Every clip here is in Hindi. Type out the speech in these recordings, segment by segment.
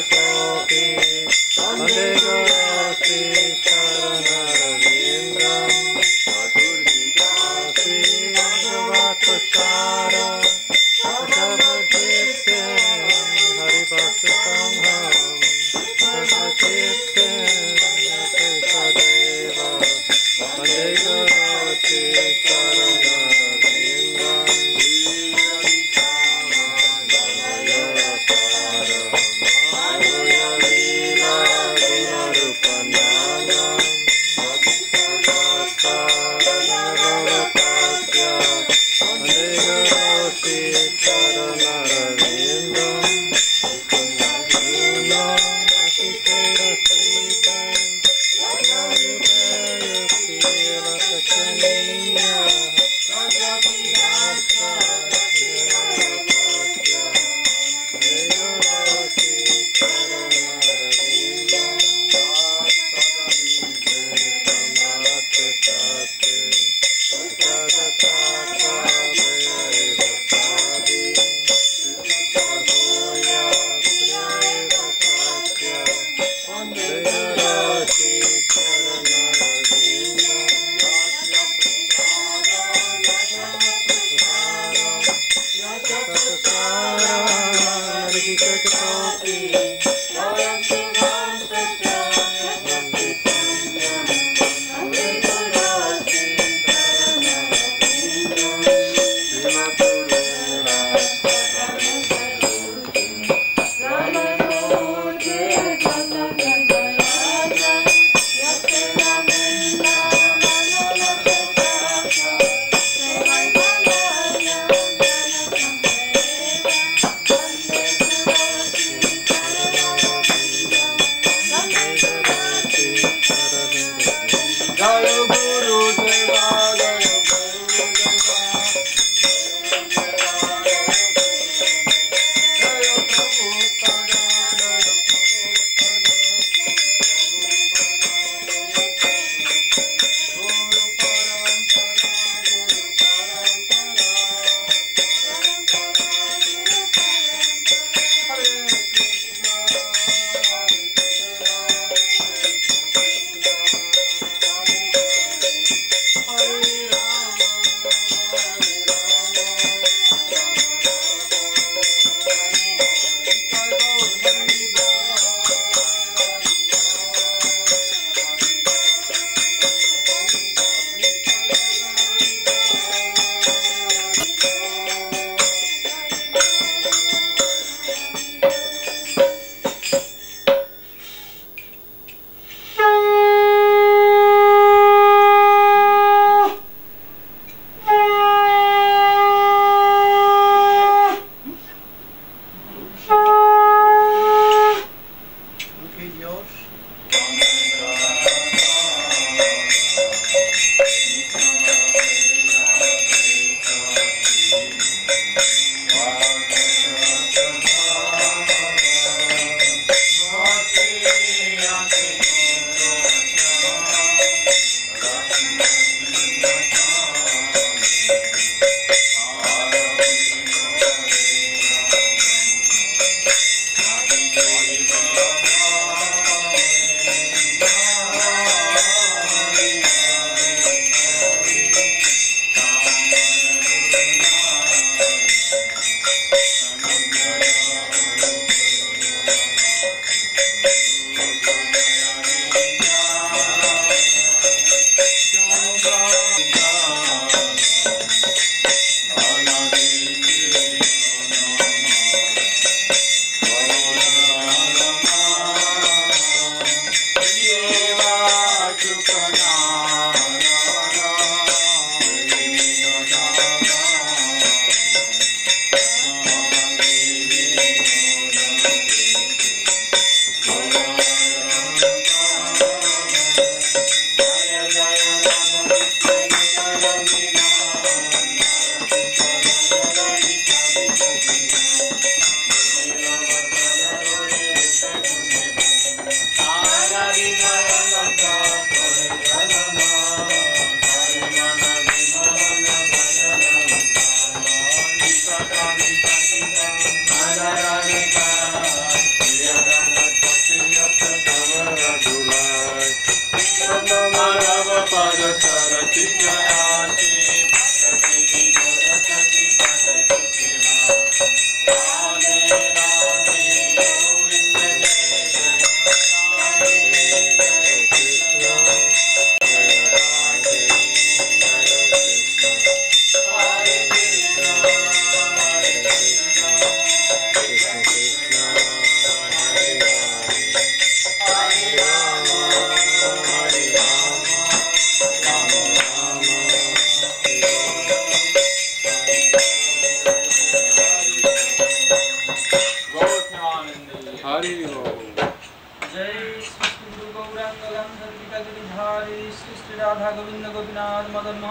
Santo Jai Guru Dev.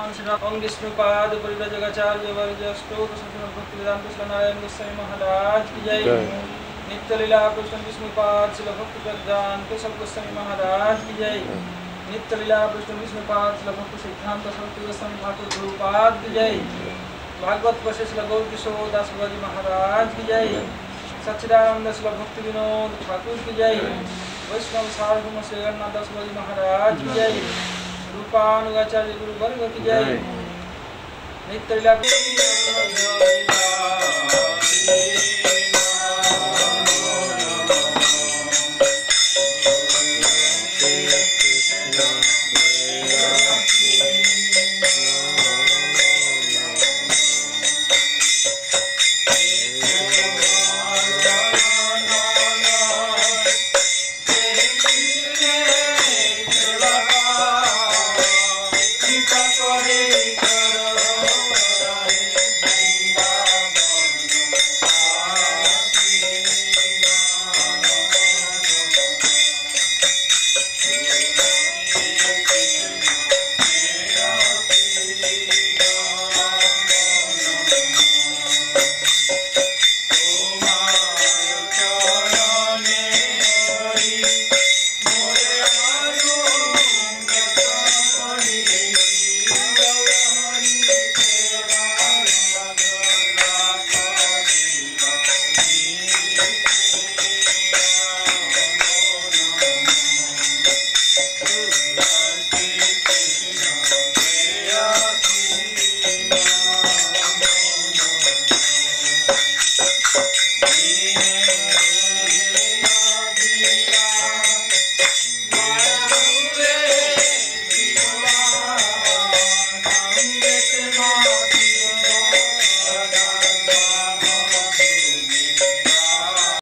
Gopinath Shri Om Vishnupad परिव्रजगाचार्य वर्ग अष्टोक संपूर्ण भक्ति नारायण गोस्वामी महाराज की जय। नित्य लीला कृष्ण विष्णुपाद श्री भक्ति गोस्वामी महाराज की जय। नित्य लीला कृष्ण विष्णुपाद श्री भक्ति सिद्धांत गोस्वामी ठाकुर गुरुपाद की जय। भागवत वशिष्ठ गौर किशोर दास महाराज की जय। सच्चिदानंद श्री भक्ति विनोद ठाकुर की जय। वैष्णव सार्वभौम श्री जगन्नाथ दास बाबाजी महाराज की जय। रूपानुगाचार्य गुरु वर्ग की जय। नित्य